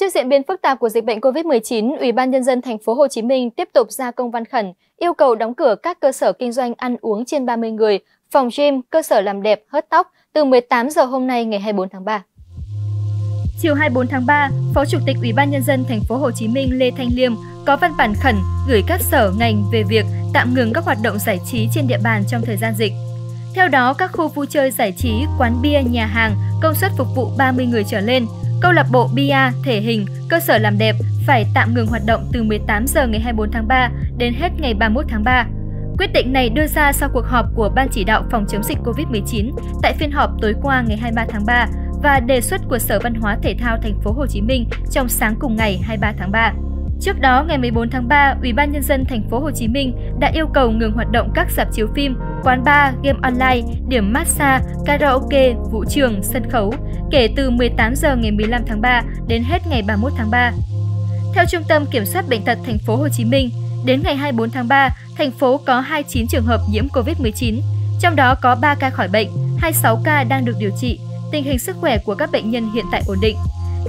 Trước diễn biến phức tạp của dịch bệnh COVID-19, Ủy ban nhân dân thành phố Hồ Chí Minh tiếp tục ra công văn khẩn yêu cầu đóng cửa các cơ sở kinh doanh ăn uống trên 30 người, phòng gym, cơ sở làm đẹp, hớt tóc từ 18 giờ hôm nay ngày 24 tháng 3. Chiều 24 tháng 3, Phó Chủ tịch Ủy ban nhân dân thành phố Hồ Chí Minh Lê Thanh Liêm có văn bản khẩn gửi các sở ngành về việc tạm ngừng các hoạt động giải trí trên địa bàn trong thời gian dịch. Theo đó, các khu vui chơi giải trí, quán bia, nhà hàng công suất phục vụ 30 người trở lên, câu lạc bộ bia, thể hình, cơ sở làm đẹp phải tạm ngừng hoạt động từ 18 giờ ngày 24 tháng 3 đến hết ngày 31 tháng 3. Quyết định này đưa ra sau cuộc họp của Ban chỉ đạo phòng chống dịch COVID-19 tại phiên họp tối qua ngày 23 tháng 3 và đề xuất của Sở Văn hóa Thể thao Thành phố Hồ Chí Minh trong sáng cùng ngày 23 tháng 3. Trước đó, ngày 14 tháng 3, Ủy ban nhân dân thành phố Hồ Chí Minh đã yêu cầu ngừng hoạt động các dạp chiếu phim, quán bar, game online, điểm massage, karaoke, vũ trường, sân khấu kể từ 18 giờ ngày 15 tháng 3 đến hết ngày 31 tháng 3. Theo Trung tâm Kiểm soát bệnh tật thành phố Hồ Chí Minh, đến ngày 24 tháng 3, thành phố có 29 trường hợp nhiễm COVID-19, trong đó có 3 ca khỏi bệnh, 26 ca đang được điều trị. Tình hình sức khỏe của các bệnh nhân hiện tại ổn định.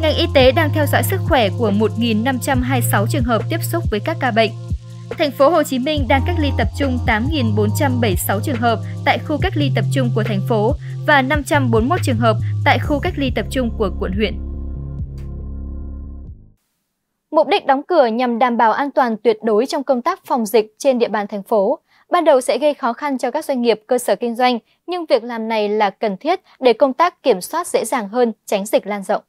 Ngành y tế đang theo dõi sức khỏe của 1.526 trường hợp tiếp xúc với các ca bệnh. Thành phố Hồ Chí Minh đang cách ly tập trung 8.476 trường hợp tại khu cách ly tập trung của thành phố và 541 trường hợp tại khu cách ly tập trung của quận huyện. Mục đích đóng cửa nhằm đảm bảo an toàn tuyệt đối trong công tác phòng dịch trên địa bàn thành phố. Ban đầu sẽ gây khó khăn cho các doanh nghiệp, cơ sở kinh doanh, nhưng việc làm này là cần thiết để công tác kiểm soát dễ dàng hơn, tránh dịch lan rộng.